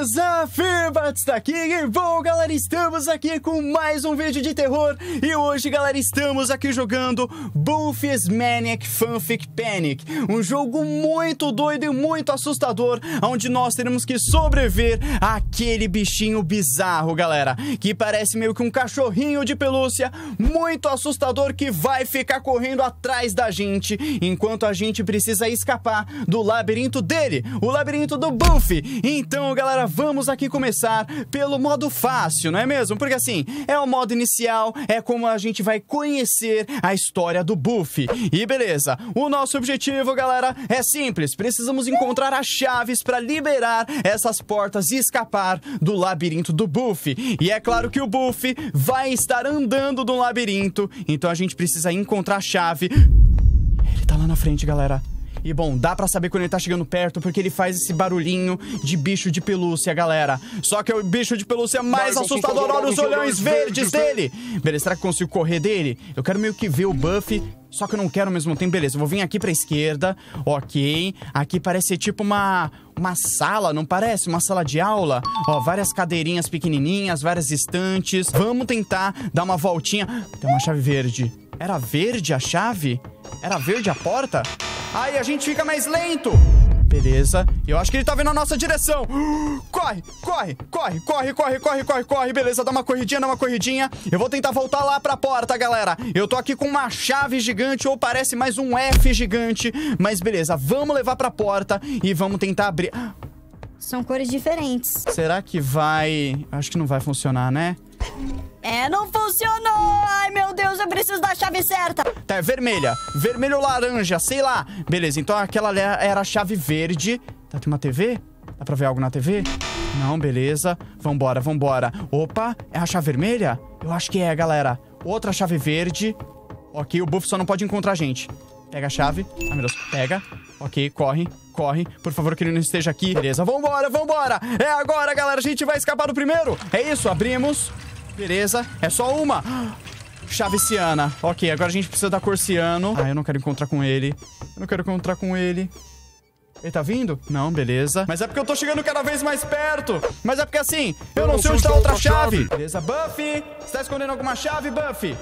Beleza? Firbat está aqui e bom, galera, estamos aqui com mais um vídeo de terror. E hoje, galera, estamos aqui jogando Buffy's Maniac Fanfic Panic. Um jogo muito doido e muito assustador Onde nós teremos que sobreviver àquele bichinho bizarro, galera Que parece meio que um cachorrinho de pelúcia Muito assustador que vai ficar correndo atrás da gente Enquanto a gente precisa escapar do labirinto dele O labirinto do Buffy. Então, galera, vamos aqui começar pelo modo fácil, não é mesmo? Porque assim, é o modo inicial, é como a gente vai conhecer a história do Buffy. E beleza, o nosso objetivo, galera, é simples. Precisamos encontrar as chaves para liberar essas portas e escapar do labirinto do Buffy. E é claro que o Buffy vai estar andando no labirinto, então a gente precisa encontrar a chave. Ele tá lá na frente, galera. E bom, dá pra saber quando ele tá chegando perto, porque ele faz esse barulhinho de bicho de pelúcia, galera. Só que é o bicho de pelúcia mais Mais assustador, olha os olhões verdes dele. Beleza, será que consigo correr dele? Eu quero meio que ver o Buffy, só que eu não quero ao mesmo tempo. Beleza, eu vou vir aqui pra esquerda, ok. Aqui parece ser tipo uma... Uma sala, não parece? Uma sala de aula? Ó, várias cadeirinhas pequenininhas, várias estantes. Vamos tentar dar uma voltinha. Tem uma chave verde. Era verde a chave? Era verde a porta? Aí a gente fica mais lento. Beleza. Eu acho que ele tá vindo na nossa direção. Corre, corre, corre, corre, corre, corre, corre, corre. Beleza, dá uma corridinha, dá uma corridinha. Eu vou tentar voltar lá pra porta, galera. Eu tô aqui com uma chave gigante, ou parece mais um F gigante. Mas beleza, vamos levar pra porta e vamos tentar abrir. São cores diferentes. Será que vai. Acho que não vai funcionar, né? É, não funcionou! Ai, meu Deus, eu preciso da chave certa! Tá, é vermelha. Vermelho ou laranja, sei lá. Beleza, então aquela era a chave verde. Tá, tem uma TV? Dá pra ver algo na TV? Não, beleza. Vambora, vambora. Opa, é a chave vermelha? Eu acho que é, galera. Outra chave verde. Ok, o Buff só não pode encontrar a gente. Pega a chave. Ai, meu Deus. Pega. Ok, corre, corre. Por favor, que ele não esteja aqui. Beleza, vambora, vambora. É agora, galera. A gente vai escapar do primeiro. É isso, abrimos. Beleza, é só uma. Chave ciana. Ok, agora a gente precisa da cor ciano. Ah, eu não quero encontrar com ele. Eu não quero encontrar com ele. Ele tá vindo? Não, beleza. Mas é porque eu tô chegando cada vez mais perto. Mas é porque assim, eu não sei onde tá outra chave. Beleza, Buffy. Você tá escondendo alguma chave, Buffy?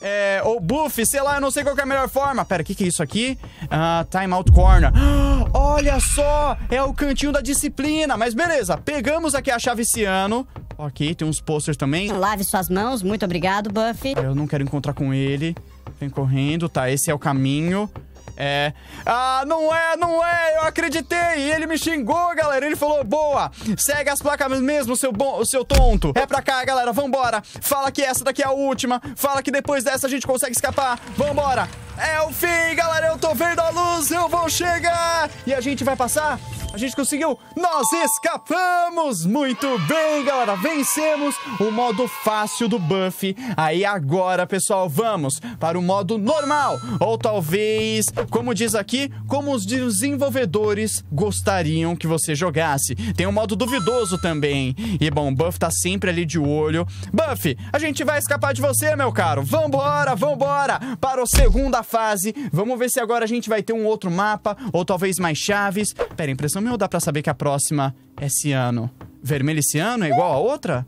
É, ou Buff, sei lá, eu não sei qual é a melhor forma. Pera, o que, que é isso aqui? Ah, Time Out Corner. Olha só, é o cantinho da disciplina. Mas beleza, pegamos aqui a chave ciano. Ok, tem uns posters também. Lave suas mãos, muito obrigado, Buffy. Eu não quero encontrar com ele. Vem correndo, tá? Esse é o caminho. É. Ah, não é, não é, eu acreditei. E ele me xingou, galera. Ele falou: boa, segue as placas mesmo, seu bom, seu tonto. É pra cá, galera, vambora. Fala que essa daqui é a última. Fala que depois dessa a gente consegue escapar. Vambora. É o fim, galera. Eu tô vendo a luz, eu vou chegar. E a gente vai passar? A gente conseguiu! Nós escapamos! Muito bem, galera! Vencemos o modo fácil do Buffy. Aí agora, pessoal, vamos para o modo normal. Ou talvez, como diz aqui, como os desenvolvedores gostariam que você jogasse. Tem um modo duvidoso também. E bom, o Buffy tá sempre ali de olho. Buffy, a gente vai escapar de você, meu caro. Vambora, vambora! Para a segunda fase. Vamos ver se agora a gente vai ter um outro mapa, ou talvez mais chaves. Pera, impressão minha ou dá pra saber que a próxima é ciano? Vermelho e ciano é igual a outra?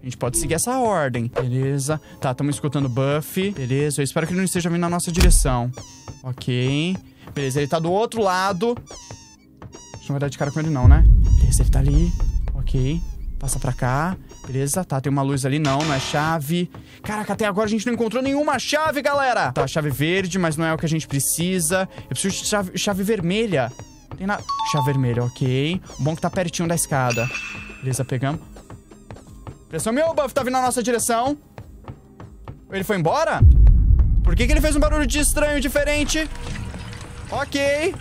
A gente pode seguir essa ordem. Beleza. Tá, estamos escutando Buffy. Beleza, eu espero que ele não esteja vindo na nossa direção. Ok. Beleza, ele tá do outro lado. A gente não vai dar de cara com ele não, né? Beleza, ele tá ali. Ok. Passa pra cá. Beleza, tá, tem uma luz ali, não, não é chave. Caraca, até agora a gente não encontrou nenhuma chave, galera. Tá, chave verde, mas não é o que a gente precisa. Eu preciso de chave, chave vermelha. Tem nada. Chave vermelha, ok. Bom que tá pertinho da escada. Beleza, pegamos. Pressão meu, Buff tá vindo na nossa direção. Ele foi embora? Por que, que ele fez um barulho de estranho diferente? Ok.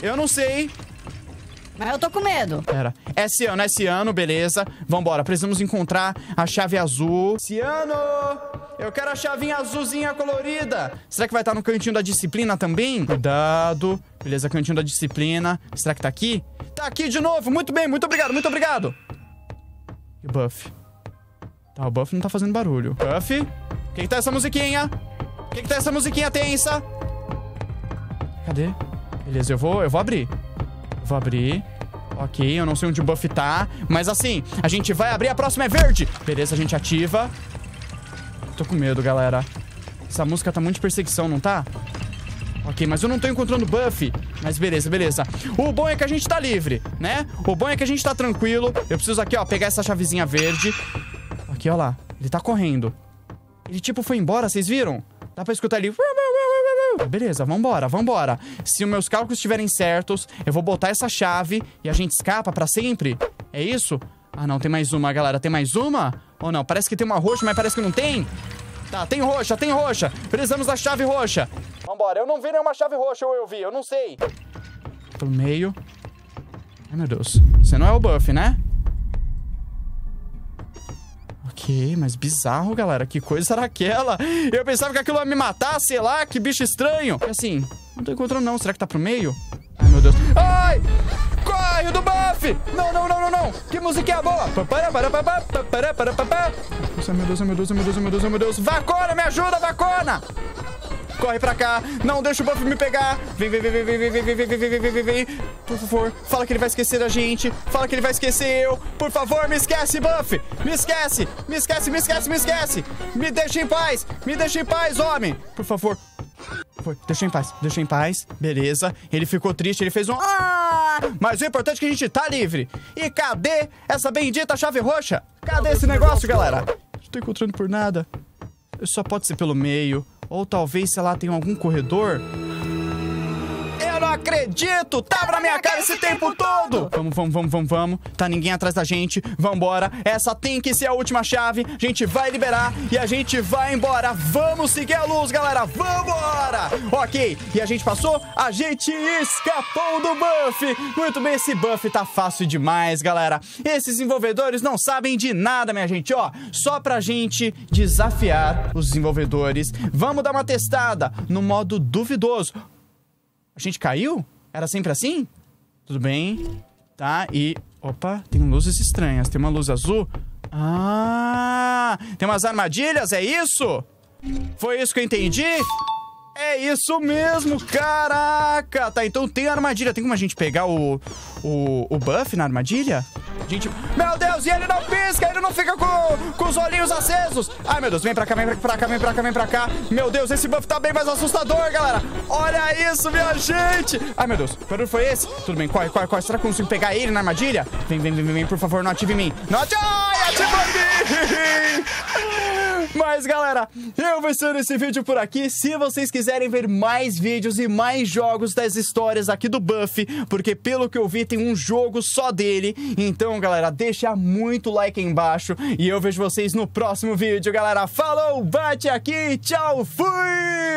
Eu não sei. Mas eu tô com medo. Pera. É Ciano, é Ciano, beleza. Vambora, precisamos encontrar a chave azul. Ciano! Eu quero a chavinha azulzinha colorida. Será que vai estar no cantinho da disciplina também? Cuidado. Beleza, cantinho da disciplina. Será que tá aqui? Tá aqui de novo. Muito bem, muito obrigado, muito obrigado. E o Buff? Tá, o Buff não tá fazendo barulho. Buff? O que, que tá essa musiquinha? O que, que tá essa musiquinha tensa? Cadê? Beleza, eu vou, eu vou abrir. Vou abrir. Ok, eu não sei onde o buff tá. Mas assim, a gente vai abrir, a próxima é verde. Beleza, a gente ativa. Tô com medo, galera. Essa música tá muito de perseguição, não tá? Ok, mas eu não tô encontrando buff. Mas beleza, beleza. O bom é que a gente tá livre, né? O bom é que a gente tá tranquilo. Eu preciso aqui, ó, pegar essa chavezinha verde. Aqui, ó lá. Ele tá correndo. Ele, tipo, foi embora, vocês viram? Dá pra escutar ele... Beleza, vambora, vambora. Se os meus cálculos estiverem certos, eu vou botar essa chave e a gente escapa pra sempre. É isso? Ah, não, tem mais uma, galera. Tem mais uma? Ou não? Parece que tem uma roxa, mas parece que não tem. Tá, tem roxa, tem roxa. Precisamos da chave roxa. Vambora, eu não vi nenhuma chave roxa, ou eu vi, eu não sei. Pelo meio. Ai, meu Deus. Você não é o buff, né? Ok, mas bizarro, galera. Que coisa era aquela? Eu pensava que aquilo ia me matar, sei lá, que bicho estranho. Assim, não tô encontrando não. Será que tá pro meio? Ai, meu Deus. Ai! Corre do buff! Não, não, não, não, não! Que musiquinha boa! Ai, meu Deus, meu Deus, meu Deus, meu Deus, meu Deus. Vacona, me ajuda, Vacona! Corre pra cá. Não deixa o Buff me pegar. Vem, vem, vem, vem, vem, vem, vem, vem, vem, vem, vem, vem, vem. Por favor, fala que ele vai esquecer da gente. Fala que ele vai esquecer eu. Por favor, me esquece, Buff. Me esquece. Me esquece, me esquece, me esquece. Me deixa em paz. Me deixa em paz, homem. Por favor. Deixa em paz, deixa em paz. Beleza. Ele ficou triste, ele fez um. Ah! Mas o importante é que a gente tá livre. E cadê essa bendita chave roxa? Cadê esse negócio, galera? Não tô encontrando por nada. Só pode ser pelo meio. Ou talvez, sei lá, tem algum corredor. Acredito! Tava na minha cara esse tempo todo! Vamos, vamos, vamos, vamos, vamos. Tá ninguém atrás da gente. Vambora. Essa tem que ser a última chave. A gente vai liberar e a gente vai embora. Vamos seguir a luz, galera. Vambora! Ok. E a gente passou? A gente escapou do buff. Muito bem, esse buff tá fácil demais, galera. Esses desenvolvedores não sabem de nada, minha gente. Ó, só pra gente desafiar os desenvolvedores. Vamos dar uma testada no modo duvidoso. A gente caiu? Era sempre assim? Tudo bem. Tá, e... Opa, tem luzes estranhas. Tem uma luz azul. Ah! Tem umas armadilhas, é isso? Foi isso que eu entendi? É isso mesmo, caraca! Tá, então tem armadilha. Tem como a gente pegar o, o, o buff na armadilha? Gente... Meu Deus, e ele não pisca, ele não fica com, com os olhinhos acesos. Ai, meu Deus, vem pra cá, vem pra cá, vem pra cá, vem pra cá. Meu Deus, esse buff tá bem mais assustador, galera. Olha isso, minha gente. Ai, meu Deus, que barulho foi esse? Tudo bem, corre, corre, corre. Será que eu consigo pegar ele na armadilha? Vem, vem, vem, vem, por favor, não ative em mim. Não ative... Ai, ativou em mim! Mas, galera, eu vou encerrar esse vídeo por aqui. Se vocês quiserem ver mais vídeos e mais jogos das histórias aqui do Buff, porque pelo que eu vi tem um jogo só dele. Então, galera, deixa muito like aí embaixo e eu vejo vocês no próximo vídeo, galera. Falou, bate aqui, tchau, fui!